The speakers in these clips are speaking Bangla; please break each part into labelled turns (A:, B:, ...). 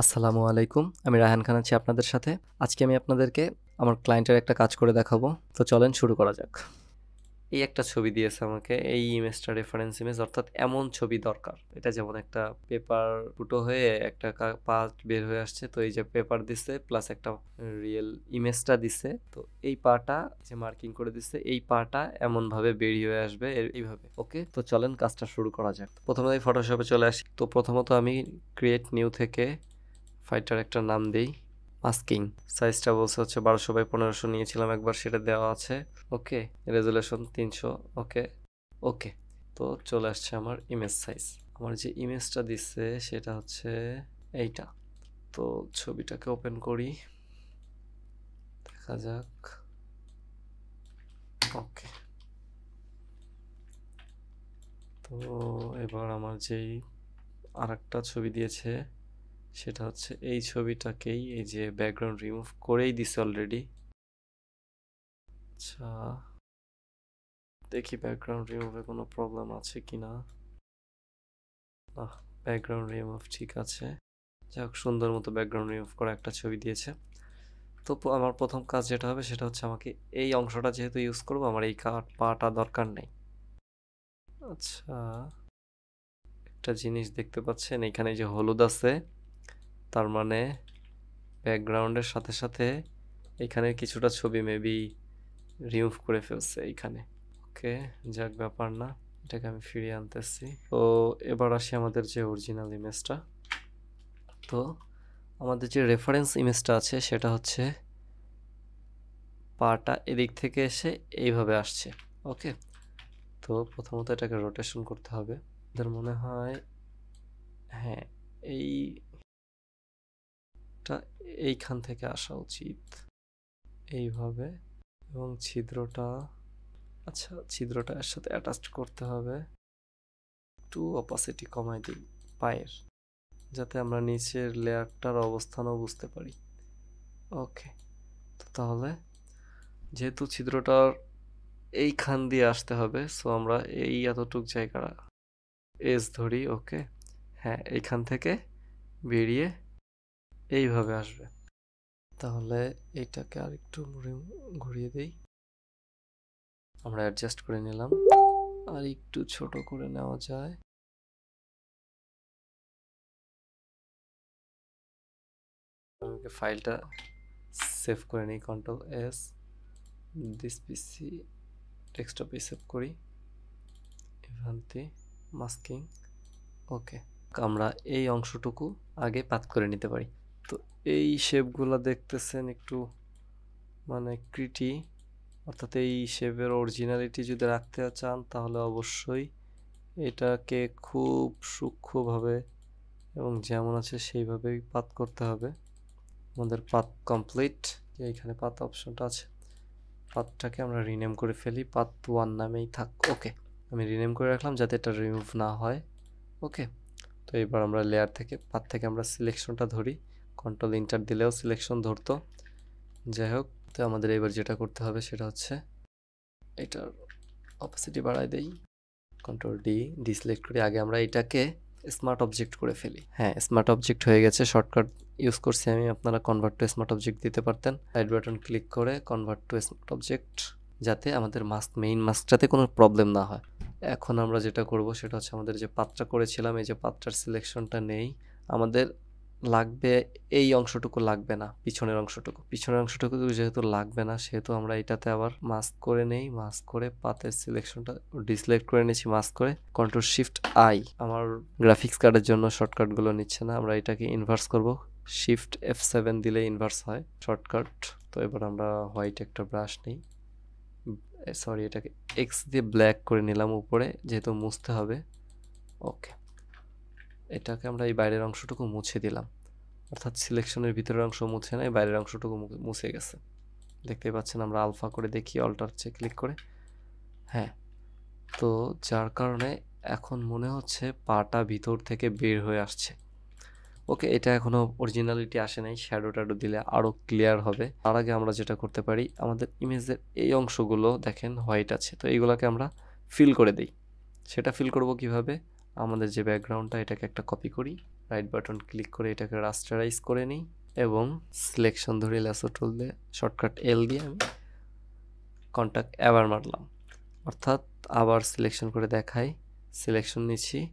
A: আসসালামু আলাইকুম, আমি রায়হান খান আছি আপনাদের সাথে। আজকে আমি আপনাদেরকে আমার ক্লায়েন্টের একটা কাজ করে দেখাবো। তো চলেন শুরু করা যাক। এই একটা ছবি দিয়েছে আমাকে, এই ইমেজটা রেফারেন্স ইমেজ অর্থাৎ এমন ছবি দরকার। এটা যেমন একটা পেপার ফুটো হয়ে একটা পার্ট বের হয়ে আসছে, তো এই যে পেপার দিছে প্লাস একটা রিয়েল ইমেজটা দিছে। তো এই পাটা যে মার্কিং করে দিছে, এই পাটা এমন ভাবে বেরিয়ে হয়ে আসবে এইভাবে। ওকে তো চলেন কাজটা শুরু করা যাক। প্রথমে ফটোশপে চলে আসি। তো প্রথমত আমি ক্রিয়েট নিউ থেকে ফাইটার একটা নাম দেই, মাস্কিং। সাইজটা বলছে হচ্ছে বারোশো বাই পনেরোশো, নিয়েছিলাম একবার, সেটা দেওয়া আছে। ওকে রেজুলেশন তিনশো, ওকে ওকে। তো চলে আসছে আমার ইমেজ সাইজ। আমার যে ইমেজটা দিচ্ছে সেটা হচ্ছে এইটা। তো ছবিটাকে ওপেন করি। দেখা যাক। ওকে। তো এবার আমার যেই আর ছবি দিয়েছে সেটা হচ্ছে এই ছবিটাকেই এই যে ব্যাকগ্রাউন্ড রিমুভ করেই দিছে অলরেডি আচ্ছা দেখি ব্যাকগ্রাউন্ড রিমুভে কোনো প্রবলেম আছে কি না ব্যাকগ্রাউন্ড রিমুভ ঠিক আছে। যাই হোক, সুন্দর মতো ব্যাকগ্রাউন্ড রিমুভ করা একটা ছবি দিয়েছে। তো আমার প্রথম কাজ যেটা হবে সেটা হচ্ছে আমাকে এই অংশটা যেহেতু ইউজ করব, আমার এই কাট পাটা দরকার নেই। আচ্ছা একটা জিনিস দেখতে পাচ্ছেন, এখানে যে হলুদ আছে। তার মানে ব্যাকগ্রাউন্ডের সাথে সাথে এখানে কিছুটা ছবি মেবি রিমুভ করে ফেলছে এইখানে। ওকে যাক ব্যাপার না, এটাকে আমি ফিরিয়ে আনতেছি। তো এবার আসি আমাদের যে অরিজিনাল ইমেজটা তো আমাদের যে রেফারেন্স ইমেজটা আছে, সেটা হচ্ছে পাটা এদিক থেকে এসে এইভাবে আসছে। ওকে তো প্রথমত এটাকে রোটেশন করতে হবে। এদের মনে হয় হ্যাঁ এই টা এইখান থেকে আসা উচিত। এইভাবে এবং ছিদ্রটা আচ্ছা ছিদ্রটা এর সাথে অ্যাটাচ করতে হবে। একটু অপাসিটি কমাই দিই পায়ের, যাতে আমরা নিচের লেয়ারটার অবস্থানও বুঝতে পারি। ওকে তো তাহলে যেহেতু ছিদ্রটার এইখান দিয়ে আসতে হবে সো আমরা এই এতটুক জায়গা এজ ধরি ওকে হ্যাঁ এইখান থেকে বেরিয়ে এইভাবে আসবে। তাহলে এটাকে আর একটু ঘুরিয়ে দেই। আমরা অ্যাডজাস্ট করে নিলাম। আর একটু ছোট করে নেওয়া যায়। আমাকে ফাইলটা সেভ করে নিই কন্ট্রোল এস দিস পিসি ডেস্কটপে সেভ করি। এভান্তি মাস্কিং ওকে আমরা এই অংশটুকু আগে পাত করে নিতে পারি। এই শেপগুলো দেখতেছেন একটু মানে ক্রিটি অর্থাৎ এই শেপের অরিজিনালিটি যদি রাখতে চান, তাহলে অবশ্যই এটাকে খুব সূক্ষ্মভাবে এবং যেমন আছে সেইভাবেই পাত করতে হবে। আমাদের পাত কমপ্লিট এইখানে পাত অপশনটা আছে, পাতটাকে আমরা রিনেম করে ফেলি, পাত ওয়ান নামেই থাক ওকে আমি রিনেম করে রাখলাম যাতে এটা রিমুভ না হয় ওকে তো এবার আমরা লেয়ার থেকে, পাত থেকে আমরা সিলেকশনটা ধরি। কন্ট্রোল ইন্টার দিলেও সিলেকশন ধরতো। যাই হোক তো আমাদের এবার যেটা করতে হবে সেটা হচ্ছে এটার অপোসিটি বাড়াই দেই। কন্ট্রোল ডি ডিসিলেক্ট করি। আগে আমরা এটাকে স্মার্ট অবজেক্ট করে ফেলি। হ্যাঁ স্মার্ট অবজেক্ট হয়ে গেছে। শর্টকাট ইউজ করছি আমি। আপনারা কনভার্ট টু স্মার্ট অবজেক্ট দিতে পারতেন। সাইড বাটন ক্লিক করে কনভার্ট টু স্মার্ট অবজেক্ট যাতে আমাদের মাস্ক মেইন মাস্কটাতে কোনো প্রবলেম না হয়। এখন আমরা যেটা করব সেটা হচ্ছে আমাদের যে পাত্রটা করেছিলাম, এই যে পাত্রার সিলেকশনটা নেই। আমাদের লাগবে, এই অংশটুকু লাগবে না, পিছনের অংশটুকু। পিছনের অংশটুকু যেহেতু লাগবে না, সেহেতু আমরা এটাতে আবার মাস্ক করে নেই মাস্ক করে পাতের সিলেকশনটা ডিসলেক্ট করে নিয়েছি মাস্ক করে। কন্ট্রোল শিফট আই আমার গ্রাফিক্স কার্ডের জন্য শর্টকাটগুলো নিচ্ছে না, আমরা এটাকে ইনভার্স করব। শিফট এফ সেভেন দিলে ইনভার্স হয় শর্টকাট তো এবার আমরা হোয়াইট একটা ব্রাশ নিই। সরি এটাকে এক্স দিয়ে ব্ল্যাক করে নিলাম উপরে, যেহেতু মুছতে হবে। ওকে এটাকে আমরা এই বাইরের অংশটুকু মুছে দিলাম। অর্থাৎ সিলেকশনের ভিতরের অংশ মুছে নাই, বাইরের অংশটুকু মুছে গেছে। দেখতেই পাচ্ছেন আমরা আলফা করে দেখি অল্টার চেয়ে ক্লিক করে। হ্যাঁ তো যার কারণে এখন মনে হচ্ছে পাটা ভিতর থেকে বের হয়ে আসছে। ওকে, এটা এখনও অরিজিনালিটি আসে নাই শ্যাডো ট্যাডো দিলে আরও ক্লিয়ার হবে। তার আগে আমরা যেটা করতে পারি, আমাদের ইমেজের এই অংশগুলো দেখেন হোয়াইট আছে। তো এইগুলোকে আমরা ফিল করে দিই। সেটা ফিল করব কীভাবে? আমাদের যে ব্যাকগ্রাউন্ডটা এটাকে একটা কপি করি রাইট বাটন ক্লিক করে এটাকে রাস্টারাইজ করে নিই এবং সিলেকশন ধরে ল্যাসো টুল দিয়ে শর্টকাট এল দিয়ে আমি কন্ট্যাক্ট অ্যাবার মারলাম। অর্থাৎ আবার সিলেকশন করে দেখাই সিলেকশন নিচ্ছি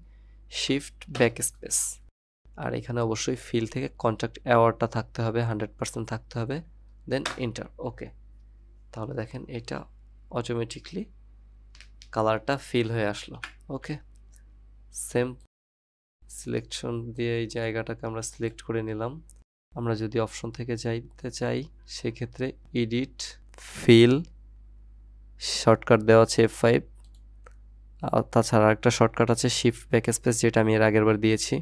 A: শিফট ব্যাক স্পেস আর এখানে অবশ্যই ফিল থেকে কন্ট্যাক্ট অ্যাওয়ারটা থাকতে হবে হান্ড্রেড পার্সেন্ট থাকতে হবে দেন ইন্টার ওকে তাহলে দেখেন এটা অটোমেটিকলি কালারটা ফিল হয়ে আসলো ওকে সেম সিলেকশন দিয়ে এই জায়গাটাকে আমরা সিলেক্ট করে নিলাম। আমরা যদি অপশন থেকে যাইতে চাই, সেক্ষেত্রে এডিট ফিল শর্টকাট দেওয়া আছে এফ ফাইভ তাছাড়া একটা শর্টকাট আছে শিফট ব্যাক স্পেস যেটা আমি এর আগের বার দিয়েছি।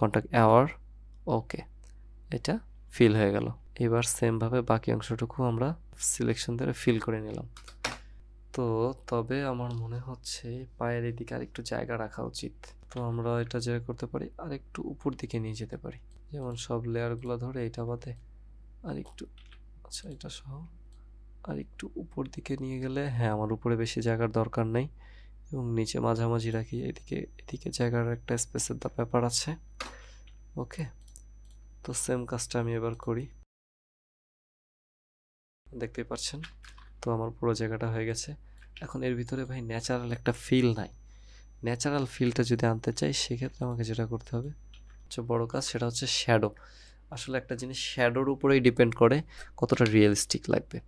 A: কন্ট্যাক্ট অ্যাওয়ার ওকে এটা ফিল হয়ে গেল। এবার সেমভাবে বাকি অংশটুকু আমরা সিলেকশন ধরে ফিল করে নিলাম। তো তবে আমার মনে হচ্ছে পায়ের এদিকে আরেকটু জায়গা রাখা উচিত। তো আমরা এটা যেটা করতে পারি আর একটু উপর দিকে নিয়ে যেতে পারি। যেমন সব লেয়ারগুলো ধরে এটা বাদে আর একটু আচ্ছা এটা সহ আর একটু উপর দিকে নিয়ে গেলে হ্যাঁ আমার উপরে বেশি জায়গার দরকার নেই। এবং নিচে মাঝামাঝি রাখি, এদিকে এদিকে জায়গার একটা স্পেসের দা, ব্যাপার আছে। ওকে, তো সেম কাজটা আমি এবার করি। দেখতেই পাচ্ছেন? তো আমার পুরো জায়গাটা হয়ে গেছে। এখন এর ভিতরে ভাই ন্যাচারাল একটা ফিল নাই। ন্যাচারাল ফিলটা যদি আনতে চাই, সেক্ষেত্রে আমাকে যেটা করতে হবে, হচ্ছে বড় কাজ, সেটা হচ্ছে শ্যাডো আসলে একটা জিনিস শ্যাডোর উপরেই ডিপেন্ড করে কতটা রিয়েলিস্টিক লাগবে।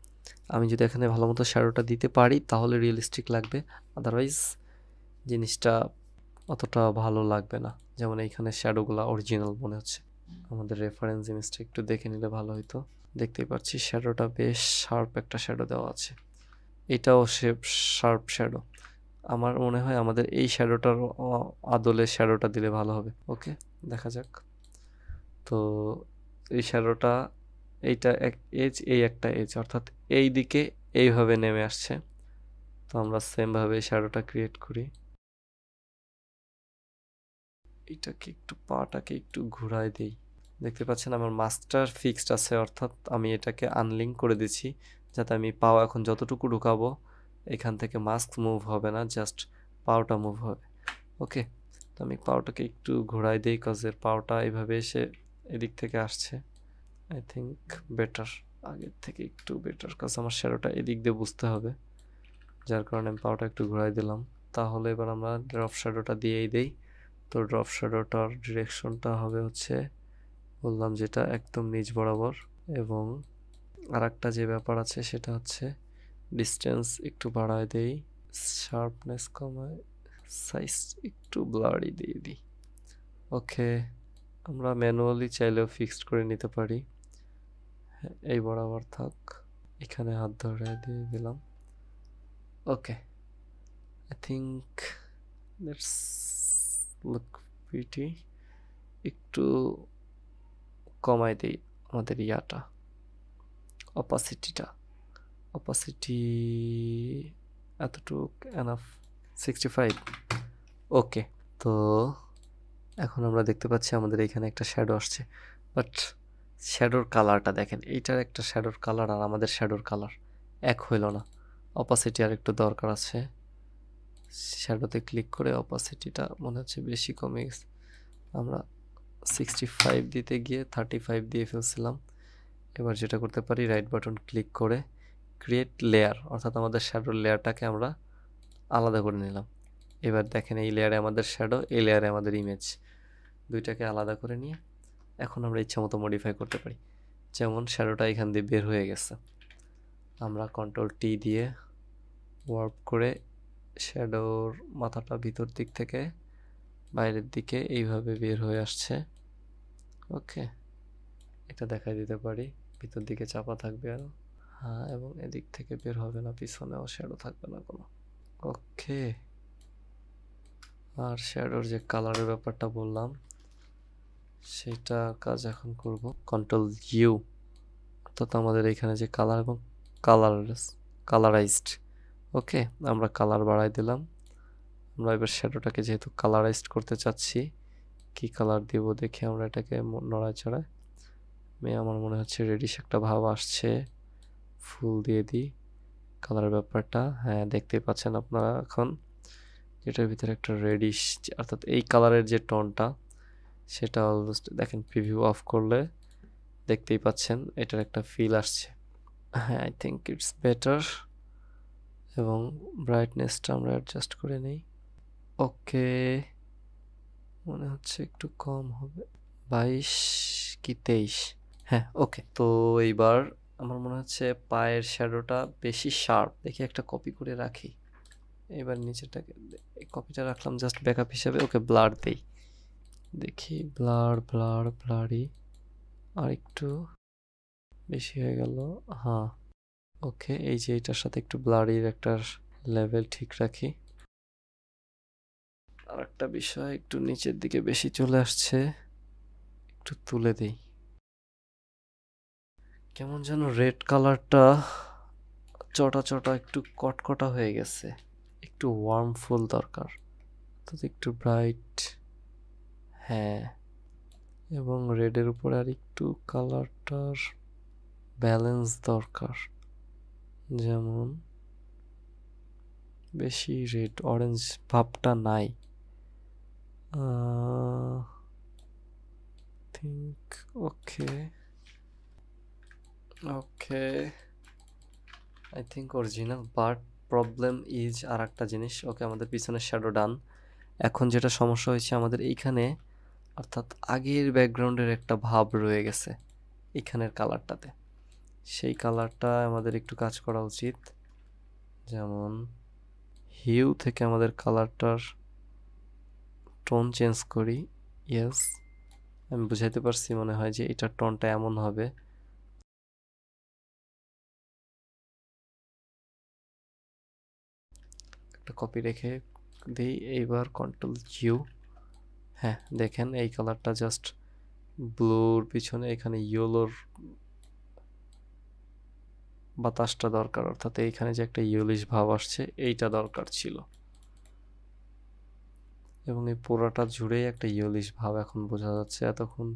A: আমি যদি এখানে ভালো মতো শ্যাডোটা দিতে পারি, তাহলে রিয়েলিস্টিক লাগবে। আদারওয়াইজ জিনিসটা অতটা ভালো লাগবে না। যেমন এইখানে শ্যাডোগুলো অরিজিনাল মনে হচ্ছে। আমাদের রেফারেন্স জিনিসটা একটু দেখে নিলে ভালো হতো দেখতেই পাচ্ছি শ্যাডোটা বেশ শার্প একটা শ্যাডো দেওয়া আছে। এটাও শার্প শ্যাডো আমার মনে হয় আমাদের এই শ্যাডোটার আদলে শ্যাডোটা দিলে ভালো হবে। ওকে দেখা যাক। তো এই শ্যাডোটা এইটা এক এজ এই একটা এজ অর্থাৎ এই দিকে এইভাবে নেমে আসছে। তো আমরা সেমভাবে শ্যাডোটা ক্রিয়েট করি। এটাকে একটু পাটাকে একটু ঘুরাই দিই। দেখতে পাচ্ছেন আমার মাস্টার ফিক্সড আছে, অর্থাৎ আমি এটাকে আনলিঙ্ক করে দিচ্ছি। যাতে আমি পাও এখন যতটুকু ঢুকাবো, এখান থেকে মাস্ক মুভ হবে না জাস্ট পাওটা মুভ হবে। ওকে তো আমি পাওটাকে একটু ঘোরাই দিই কজের পাওটা এইভাবে এসে এদিক থেকে আসছে। আই থিঙ্ক বেটার আগের থেকে একটু বেটার কাজ আমার শ্যাডোটা এদিক দিয়ে বুঝতে হবে। যার কারণে আমি পাওটা একটু ঘোরাই দিলাম। তাহলে এবার আমরা ড্রপ শ্যাডোটা দিয়েই দেই। তো ড্রপ শ্যাডোটার ডিরেকশনটা হবে হচ্ছে বললাম যেটা একদম নিচ বরাবর এবং আর একটা যে ব্যাপার আছে সেটা হচ্ছে ডিস্টেন্স একটু বাড়ায় দেই শার্পনেস কমায় সাইজ একটু ব্লারি দিয়ে দিই। ওকে আমরা ম্যানুয়ালি চাইলেও ফিক্সড করে নিতে পারি। হ্যাঁ, এই বরাবর থাক। এখানে হাত ধরে দিয়ে দিলাম। Okay I think that's look pretty একটু কমাই দিই আমাদের ইয়াটা। অপাসিটিটা অপাসিটি এতটুক এনাফ সিক্সটি ফাইভ ওকে তো এখন আমরা দেখতে পাচ্ছি আমাদের এখানে একটা শ্যাডো আসছে। বাট শ্যাডোর কালারটা দেখেন, এইটার একটা শ্যাডোর কালার আর আমাদের শ্যাডোর কালার এক হইল না। অপাসিটি আর একটু দরকার আছে। শ্যাডোতে ক্লিক করে অপাসিটিটা মনে হচ্ছে বেশি কমে গেছে। আমরা সিক্সটি ফাইভ দিতে গিয়ে থার্টি ফাইভ দিয়ে ফেলছিলাম। এবার যেটা করতে পারি রাইট বাটন ক্লিক করে ক্রিয়েট লেয়ার অর্থাৎ আমাদের শ্যাডোর লেয়ারটাকে আমরা আলাদা করে নিলাম। এবার দেখেন এই লেয়ারে আমাদের শ্যাডো এই লেয়ারে আমাদের ইমেজ দুইটাকে আলাদা করে নিয়ে এখন আমরা ইচ্ছা মতো মডিফাই করতে পারি। যেমন শ্যাডোটা এখান দিয়ে বের হয়ে গেছে। আমরা কন্ট্রোল টি দিয়ে ওয়ার্প করে শ্যাডোর মাথাটা ভিতর দিক থেকে বাইরের দিকে এইভাবে বের হয়ে আসছে। ওকে এটা দেখাই দিতে পারি। ভিতর দিকে চাপা থাকবে আর হ্যাঁ এবং এদিক থেকে বের হবে না, পিছনেও শ্যাডো থাকবে না কোনো। ওকে। আর শ্যাডোর যে কালারের ব্যাপারটা বললাম, সেটা কাজ এখন করব। কন্ট্রোল ইউ অর্থাৎ আমাদের এখানে যে কালার এবং কালার কালারাইজড ওকে, আমরা কালার বাড়াই দিলাম। আমরা এবার শ্যাডোটাকে যেহেতু কালারাইজড করতে চাচ্ছি, কি কালার দিব দেখে আমরা এটাকে নড়াচড়ায় মেয়ে আমার মনে হচ্ছে রেডিশ একটা ভাব আসছে। ফুল দিয়ে দিই। কালার ব্যাপারটা হ্যাঁ দেখতে পাচ্ছেন আপনারা এখন। যেটার ভিতরে একটা রেডিশ অর্থাৎ এই কালারের যে টোনটা সেটা অলমোস্ট দেখেন প্রিভিউ অফ করলে দেখতেই পাচ্ছেন, এটার একটা ফিল আসছে। হ্যাঁ আই থিঙ্ক ইটস বেটার এবং ব্রাইটনেসটা আমরা অ্যাডজাস্ট করে নিই। ওকে মনে হচ্ছে একটু কম হবে। বাইশ কি তেইশ? হ্যাঁ ওকে তো এইবার আমার মনে হচ্ছে পায়ের শ্যাডোটা বেশি শার্প দেখি একটা কপি করে রাখি। এবার নিচেরটাকে, এই কপিটা রাখলাম জাস্ট ব্যাকআপ হিসাবে, ওকে ব্লার দেই। দেখি ব্লার ব্লার ব্লারি আর একটু বেশি হয়ে গেল। হ্যাঁ ওকে এই যে এটার সাথে একটু ব্লারির একটা লেভেল ঠিক রাখি। আর একটা বিষয় একটু নিচের দিকে বেশি চলে আসছে, একটু তুলে দেই। কেমন যেন রেড কালারটা চটা চটা একটু কটকটা হয়ে গেছে। একটু ওয়ার্ম ফুল দরকার। তো একটু ব্রাইট হ্যাঁ। এবং রেডের উপরে আর একটু কালারটার ব্যালেন্স দরকার। যেমন বেশি রেড অরেঞ্জ ভাবটা নাই। Think okay okay I think original but problem is আর একটা জিনিস। ওকে আমাদের পিছনে শ্যাডো ডান এখন যেটা সমস্যা হয়েছে আমাদের এইখানে, অর্থাৎ আগের ব্যাকগ্রাউন্ডের একটা ভাব রয়ে গেছে এখানের কালারটাতে সেই কালারটা আমাদের একটু কাজ করা উচিত। যেমন হিউ থেকে আমাদের কালারটার টোন চেঞ্জ করি। ইয়েস আমি বুঝাইতে পারছি মনে হয় যে এটার টোনটা এমন হবে। একটা কপি রেখে দিই। এইবার কন্ট্রোল জিউ হ্যাঁ দেখেন এই কালারটা জাস্ট ব্লুর পিছনে এখানে ইয়েলোর বাতাসটা দরকার। অর্থাৎ এইখানে যে একটা ইয়েলিশ ভাব আসছে, এইটা দরকার ছিল। এবং এই পোড়াটা জুড়েই একটা ইয়েলিশ ভাব এখন বোঝা যাচ্ছে এতক্ষণ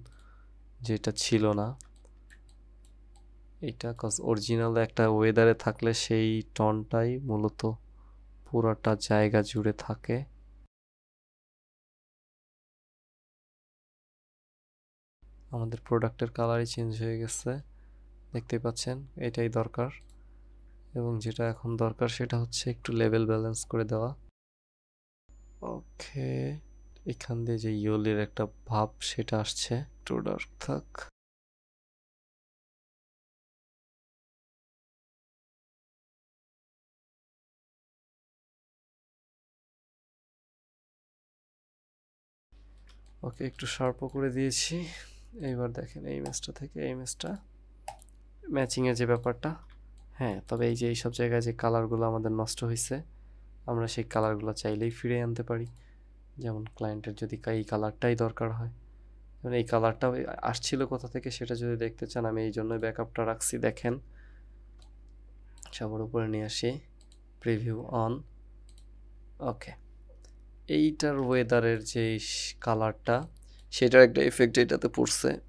A: যেটা ছিল না। এটা কজ অরিজিনাল একটা ওয়েদারে থাকলে সেই টনটাই মূলত পুরোটা জায়গা জুড়ে থাকে। আমাদের প্রোডাক্টের কালারই চেঞ্জ হয়ে গেছে, দেখতে পাচ্ছেন, এটাই দরকার। এবং যেটা এখন দরকার সেটা হচ্ছে একটু লেভেল ব্যালেন্স করে দেওয়া। ওকে, এখান দিয়ে যে ইয়োলের একটা ভাব সেটা আসছে। একটু ডার্ক থাক। ওকে একটু শার্পও করে দিয়েছি। এইবার দেখেন এই ম্যাচটা থেকে এই ম্যাচটা ম্যাচিংয়ের যে ব্যাপারটা হ্যাঁ তবে এই যে এইসব জায়গায় যে কালারগুলো আমাদের নষ্ট হয়েছে আমরা সেই কালারগুলো চাইলেই ফিরে আনতে পারি। যেমন ক্লায়েন্টের যদি এই কালারটাই দরকার হয়। যেমন এই কালারটা আসছিল কোথা থেকে সেটা যদি দেখতে চান, আমি এই জন্যই ব্যাকআপটা রাখছি, দেখেন। সবার উপরে নিয়ে আসি। প্রিভিউ অন ওকে এইটার ওয়েদারের যে কালারটা সেটার একটা এফেক্ট এটাতে পড়ছে।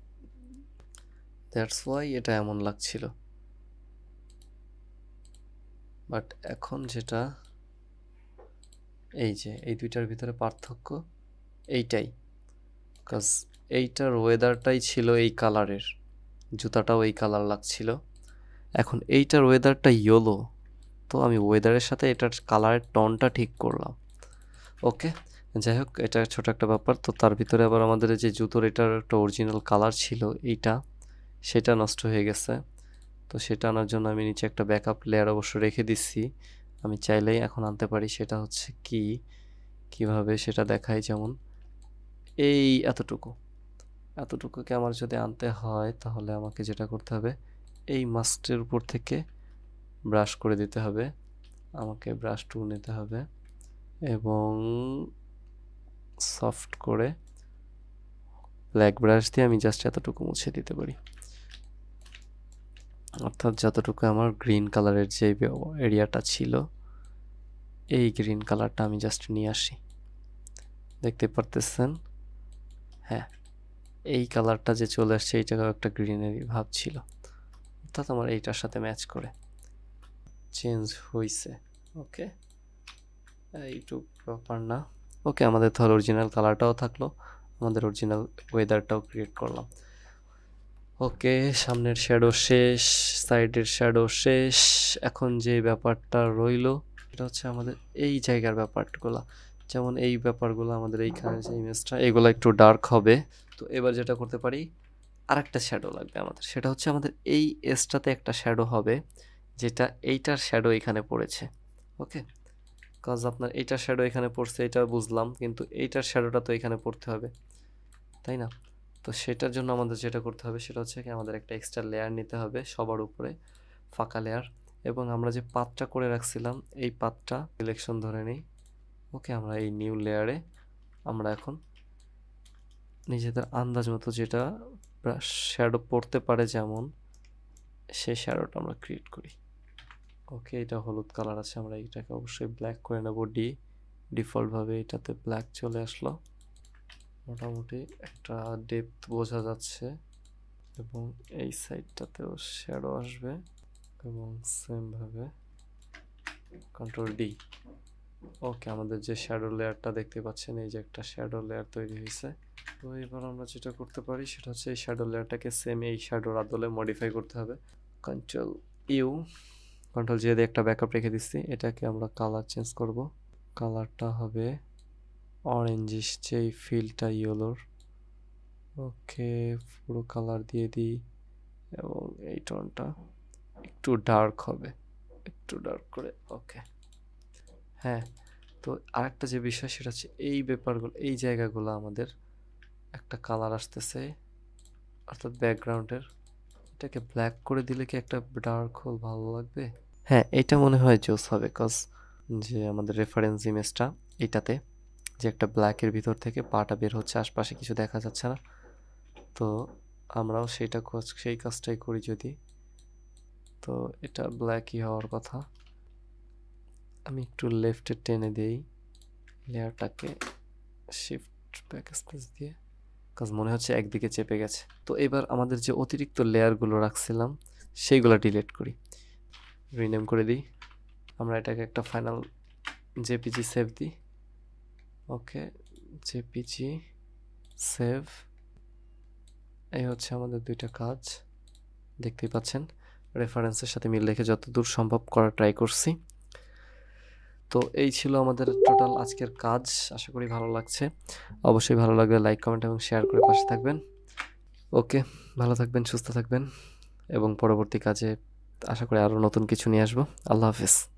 A: দ্যাটস ওয়াই এটা এমন লাগছিল। বাট এখন যেটা, এই যে, এই দুইটার ভিতরে পার্থক্য এইটাই। কাজ এইটার ওয়েদারটাই ছিল এই কালারের জুতাটাও এই কালার লাগছিল। এখন এইটার ওয়েদারটা ইয়েলো তো আমি ওয়েদারের সাথে এটার কালারের টনটা ঠিক করলাম। ওকে, যাই হোক, এটা ছোট একটা ব্যাপার। তো তার ভিতরে আবার আমাদের যে জুতোর এটার একটা অরিজিনাল কালার ছিল, এইটা, সেটা নষ্ট হয়ে গেছে। তো সেটা আনার জন্য আমি নিচে একটা ব্যাকআপ লেয়ার অবশ্য রেখে দিচ্ছি। আমি চাইলেই এখন আনতে পারি, সেটা হচ্ছে কি, কীভাবে সেটা দেখাই যেমন, এই এতটুকু। এতটুকুকে আমার যদি আনতে হয়, তাহলে আমাকে যেটা করতে হবে, এই মাস্টের উপর থেকে ব্রাশ করে দিতে হবে। আমাকে ব্রাশ টু নিতে হবে। এবং সফট করে ব্ল্যাক ব্রাশ দিয়ে আমি জাস্ট এতটুকু মুছে দিতে পারি। অর্থাৎ যতটুকু আমার গ্রিন কালারের যে এরিয়াটা ছিল, এই গ্রিন কালারটা আমি জাস্ট নিয়ে আসি। দেখতে পারতেছেন? হ্যাঁ এই কালারটা যে চলে আসছে এইটাও একটা গ্রিনেরই ভাব ছিল। অর্থাৎ আমার এইটার সাথে ম্যাচ করে। চেঞ্জ হয়েছে ওকে এইটুক ব্যাপার না। ওকে আমাদের তাহলে অরিজিনাল কালারটাও থাকল, আমাদের অরিজিনাল ওয়েদারটাও ক্রিয়েট করলাম। ওকে সামনের শ্যাডো শেষ সাইডের শ্যাডো শেষ। এখন যে ব্যাপারটা রইল, এটা হচ্ছে আমাদের এই জায়গার ব্যাপারগুলো। যেমন এই ব্যাপারগুলো আমাদের এইখানে যে ইমেজটা এগুলো একটু ডার্ক হবে। তো এবার যেটা করতে পারি, আরেকটা শ্যাডো লাগবে আমাদের। সেটা হচ্ছে আমাদের এই এসটাতে একটা শ্যাডো হবে, যেটা এইটার শ্যাডো এখানে পড়েছে। ওকে কজ আপনার এইটার শ্যাডো এখানে পড়ছে, এটা বুঝলাম, কিন্তু এইটার শ্যাডোটা তো এখানে পড়তে হবে, তাই না? তো সেটার জন্য আমাদের যেটা করতে হবে, সেটা হচ্ছে কি আমাদের একটা এক্সট্রা লেয়ার নিতে হবে সবার উপরে, ফাঁকা লেয়ার এবং আমরা যে পাতটা করে রাখছিলাম, এই পাতটা সিলেকশন ধরে নিই। ওকে আমরা এই নিউ লেয়ারে আমরা এখন নিজেদের আন্দাজ মতো যেটা শ্যাডো পড়তে পারে যেমন, সেই শ্যাডোটা আমরা ক্রিয়েট করি। ওকে, এটা হলুদ কালার আছে, আমরা এইটাকে অবশ্যই ব্ল্যাক করে নেব ডি ডিফল্টভাবে এটাতে ব্ল্যাক চলে আসলো। মোটামুটি একটা ডেপথ বোঝা যাচ্ছে এবং এই সাইডটাতেও শ্যাডো আসবে এবং সেমভাবে কন্ট্রোল ডি ওকে, আমাদের যে শ্যাডো লেয়ারটা দেখতে পাচ্ছেন, এই যে একটা শ্যাডো লেয়ার তৈরি হয়েছে। তো এবার আমরা যেটা করতে পারি, সেটা হচ্ছে এই শ্যাডো লেয়ারটাকে সেম এই শ্যাডোর আদলে মডিফাই করতে হবে। কন্ট্রোল ইউ কন্ট্রোল জে দিয়ে একটা ব্যাকআপ রেখে দিচ্ছি। এটাকে আমরা কালার চেঞ্জ করব। কালারটা হবে অরেঞ্জিশ যেই ফিলটা ইয়েলোর ওকে পুরো কালার দিয়ে দিই এবং এই টোনটা একটু ডার্ক হবে। একটু ডার্ক করে ওকে হ্যাঁ তো আরেকটা যে বিষয় সেটা হচ্ছে এই ব্যাপারগুলো, এই জায়গাগুলো আমাদের একটা কালার আসতেছে। অর্থাৎ ব্যাকগ্রাউন্ডের এটাকে ব্ল্যাক করে দিলে কি একটা ডার্ক হোল ভালো লাগবে? হ্যাঁ এটা মনে হয় জোস হবে কজ যে আমাদের রেফারেন্স ইমেজটা এটাতে যে একটা ব্ল্যাকের ভিতর থেকে পাটা বের হচ্ছে, আশপাশে কিছু দেখা যাচ্ছে না। তো আমরাও সেইটা সেই কাজটাই করি যদি। তো এটা ব্ল্যাকই হওয়ার কথা। আমি একটু লেফটে টেনে দিই, লেয়ারটাকে শিফট ব্যাক স্পেস দিয়ে কাজ মনে হচ্ছে একদিকে চেপে গেছে। তো এবার আমাদের যে অতিরিক্ত লেয়ারগুলো রাখছিলাম, সেইগুলো ডিলিট করি। রিনেম করে দিই। আমরা এটাকে একটা ফাইনাল জেপিজি সেভ দিই। ওকে জেপিজি সেভ এই হচ্ছে আমাদের দুইটা কাজ। দেখতেই পাচ্ছেন রেফারেন্সের সাথে মিল রেখে যতদূর সম্ভব করা ট্রাই করছি। তো এই ছিল আমাদের টোটাল আজকের কাজ। আশা করি ভালো লাগছে। অবশ্যই ভালো লাগলে লাইক কমেন্ট এবং শেয়ার করে পাশে থাকবেন। ওকে ভালো থাকবেন, সুস্থ থাকবেন এবং পরবর্তী কাজে আশা করি আরও নতুন কিছু নিয়ে আসব। আল্লাহ হাফিজ।